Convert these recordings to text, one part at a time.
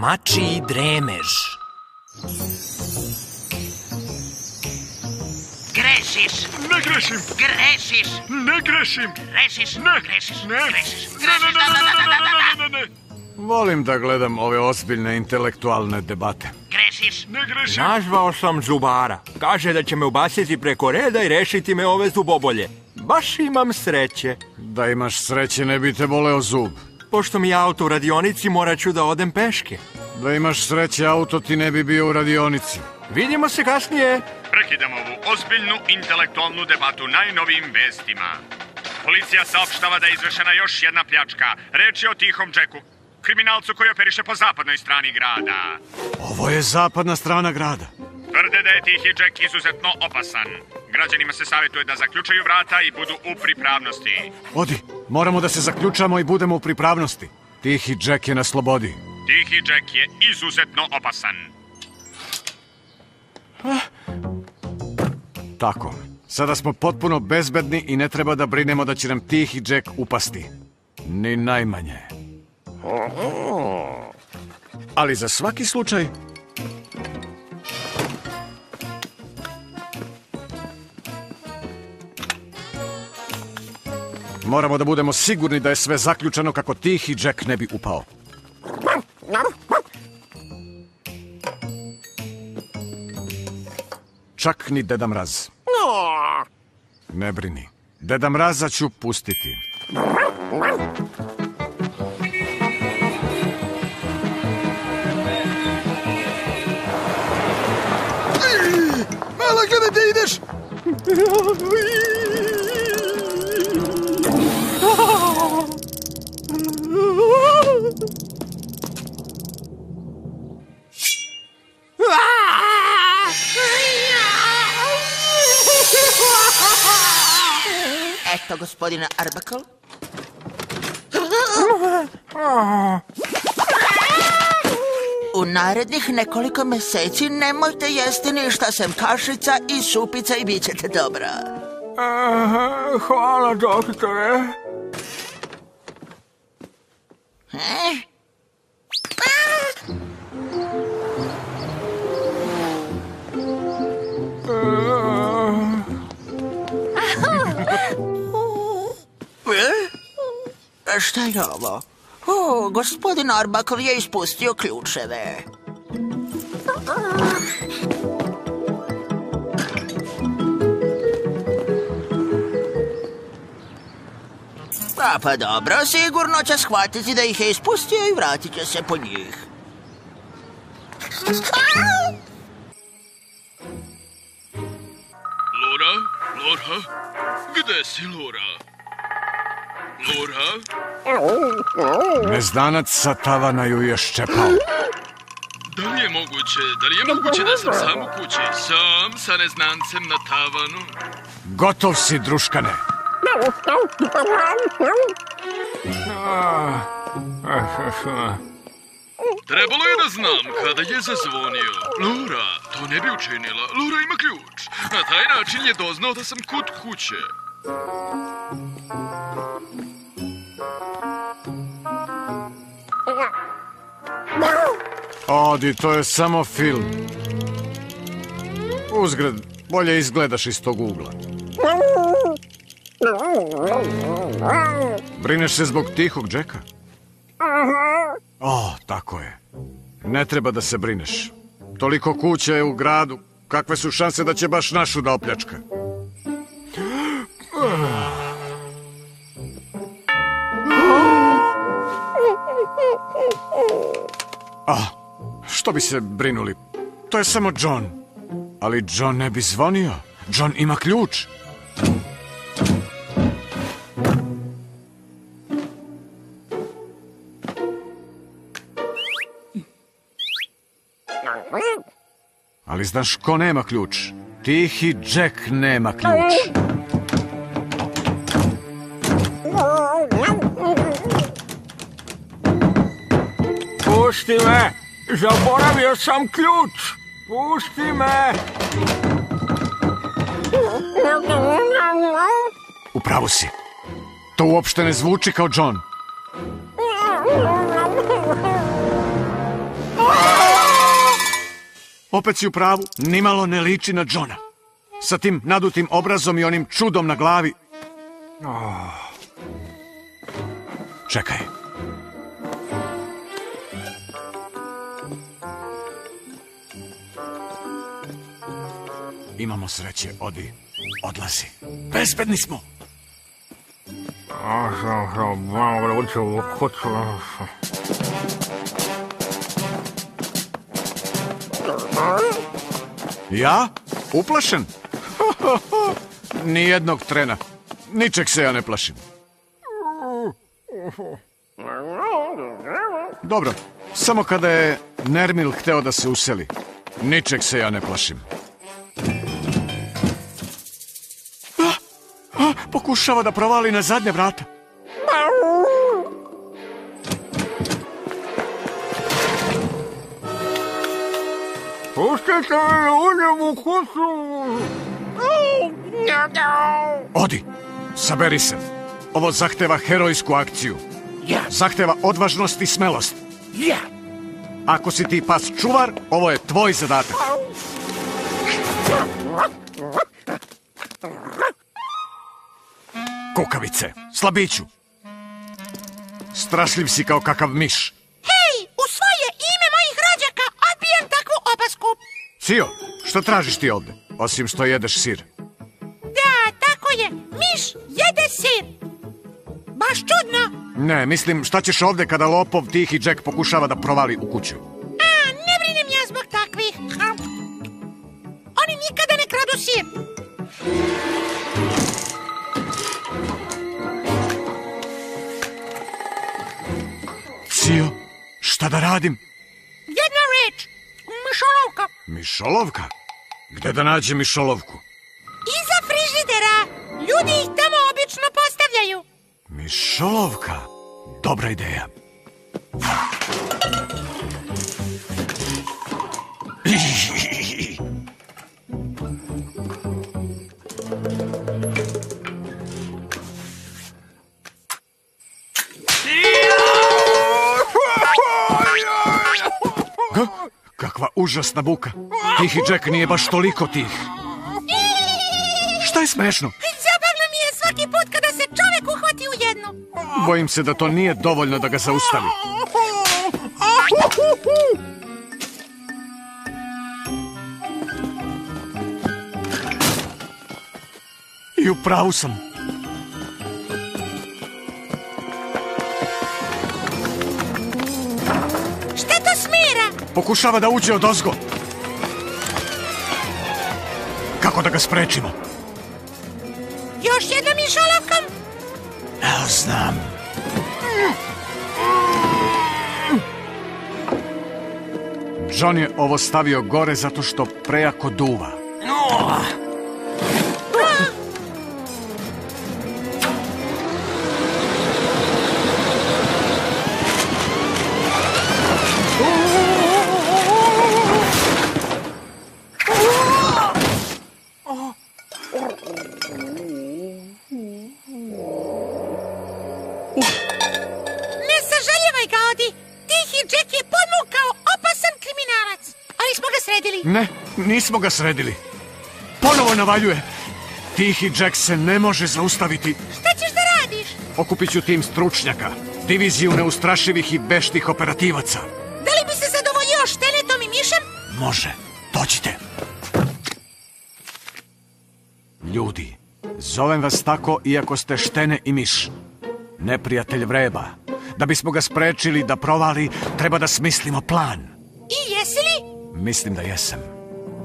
Mačiji dremež. Grešiš, Ne grešim, grešiš, ne grešim. grešiš, Ne, grešiš, ne, grešiš, ne, ne, ne, ne, ne, ne, Volim da gledam ove ozbiljne intelektualne debate. grešiš, ne grešim. Nazvao sam zubara. Kaže da će me ubaciti preko reda i rešiti me ove zubobolje. Baš imam sreće. Da imaš sreće ne bi te boleo zub. Pošto mi je auto u radionici, morat ću da odem peške. Da imaš sreće auto ti ne bi bio u radionici. Vidimo se kasnije. Prekidamo ovu ozbiljnu intelektualnu debatu najnovijim vestima. Policija saopštava da je izvršena još jedna pljačka. Reč je o Tihom Džeku, kriminalcu koji operiše po zapadnoj strani grada. Ovo je zapadna strana grada. Tvrde da je Tihi Džek izuzetno opasan. Građanima se savjetuje da zaključaju vrata i budu u pripravnosti. Odi, moramo da se zaključamo i budemo u pripravnosti. Tihi Jack je na slobodi. Tihi Džek je izuzetno opasan. Tako. Sada smo potpuno bezbedni i ne treba da brinemo da će nam Tihi Jack upasti. Ni najmanje. Ali za svaki slučaj... Moramo da budemo sigurni da je sve zaključano kako Tihi Jack ne bi upao. Čak ni Deda Mraz. Ne brini. Deda Mraza ću pustiti. Mala, gledaj gde ideš! Eto, gospodine Arbakal. U narednih nekoliko meseci nemojte jesti ništa sem kašica i supica i bit ćete dobra. hvala, doktore. Šta je ovo? O, gospodin Arbakl je ispustio ključeve. A pa dobro, sigurno će shvatiti da ih je ispustio i vratit će se po njih. Lora? Lora? Gde si, Lora? Lora? Neznanac sa tavana ju je ščepao. Da li je moguće, da li je moguće da sam sam u kući, sam sa neznancem na tavanu? Gotov si, druškane. Trebalo je da znam kada je zazvonio. Lora, to ne bi učinila. Lora ima ključ. Na taj način je doznao da sam kod kuće. Odi, to je samo film. Uzgred, bolje izgledaš iz tog ugla. Brineš se zbog tihog Džeka? O, tako je. Ne treba da se brineš. Toliko kuća je u gradu. Kakve su šanse da će baš našu da opljačka? Što bi se brinuli? To je samo John. Ali John ne bi zvonio. John ima ključ. Ali znaš ko nema ključ? Tihi Jack nema ključ. Pusti me! Zaboravio sam ključ! Pusti me! Upravo si. To uopšte ne zvuči kao John. opet si u pravu, nimalo ne liči na Johna. Sa tim nadutim obrazom i onim čudom na glavi. Čekaj. Imamo sreće, odi. Odlazi. Bezbedni smo. Ja? Uplašen? Nijednog trena. Ničeg se ja ne plašim. Dobro, samo kada je Nermil hteo da se useli. Ničeg se ja ne plašim. Pokušava da provali na zadnje vrata. Pustite me uđem u kuću. Odi, saberi se. Ovo zahteva herojsku akciju. Zahteva odvažnost i smelost. Ako si ti pas čuvar, ovo je tvoj zadatak. Kukavice, slabiću. Strašljiv si kao kakav miš. Hej, u svoje ime mojih rođaka odbijam takvu opasku. Cio, što tražiš ti ovde? Osim što jedeš sir. Da, tako je. Miš jede sir. Baš čudno. Ne, mislim, šta ćeš ovde kada lopov tihi Jack pokušava da provali u kuću? Šta da radim? Jedna reč. Mišolovka. Mišolovka? Gde da nađem mišolovku? Iza frižidera. Ljudi ih tamo obično postavljaju. Mišolovka? Dobra ideja. Kakva užasna buka. Tihi Jack nije baš toliko tih. Šta je smešno? Zabavno mi je svaki put kada se čovek uhvati u jednu. Bojim se da to nije dovoljno da ga zaustavi. I u pravu sam. Smera? Pokušava da uđe od ozgo. Kako da ga sprečimo? Još jedna mišolovkom? Ne znam. John je ovo stavio gore zato što prejako duva. Sažaljevaj ga, Odi. Tihi Jack je podmukao opasan kriminalac. Ali smo ga sredili. Ne, nismo ga sredili. Ponovo navaljuje. Tihi Jack se ne može zaustaviti. Šta ćeš da radiš? Okupit ću tim stručnjaka. Diviziju neustrašivih i beštih operativaca. Da li bi se zadovoljio šteletom i mišem? Može, dođite. Ljudi, zovem vas tako iako ste štene i miš. Neprijatelj vreba. Da bismo ga sprečili da provali, treba da smislimo plan. I jesi li? Mislim da jesam.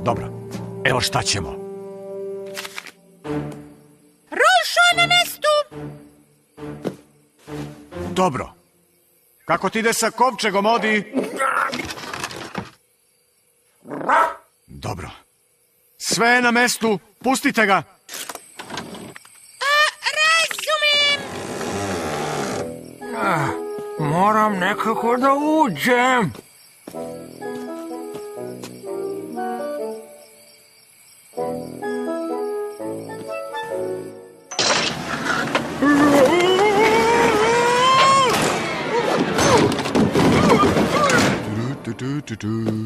Dobro, evo šta ćemo. Rošo na mestu. Dobro. Kako ti ide sa kovčegom, odi? Dobro. Sve je na mestu, pustite ga. Moram nekako da uđem. do do do do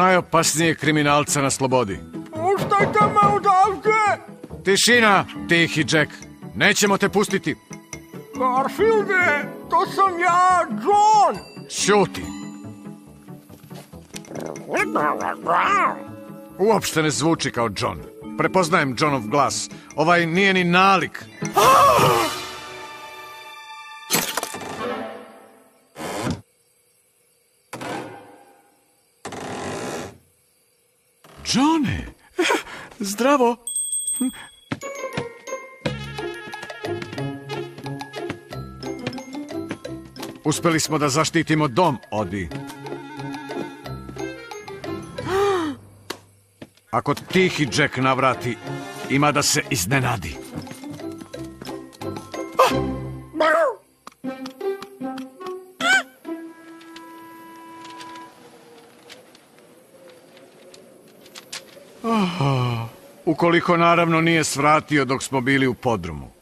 Najopasnije kriminalca na slobodi. Puštajte me odavde! Tišina, tihi Jack. Nećemo te pustiti. Garfielde, to sam ja, John! Šuti. Uopšte ne zvuči kao John. Prepoznajem Johnov glas. Ovaj nije ni nalik. Johne! Zdravo! Uspeli smo da zaštitimo dom, Odi. Ako tihi Jack navrati, ima da se iznenadi. Ukoliko naravno nije svratio dok smo bili u podrumu.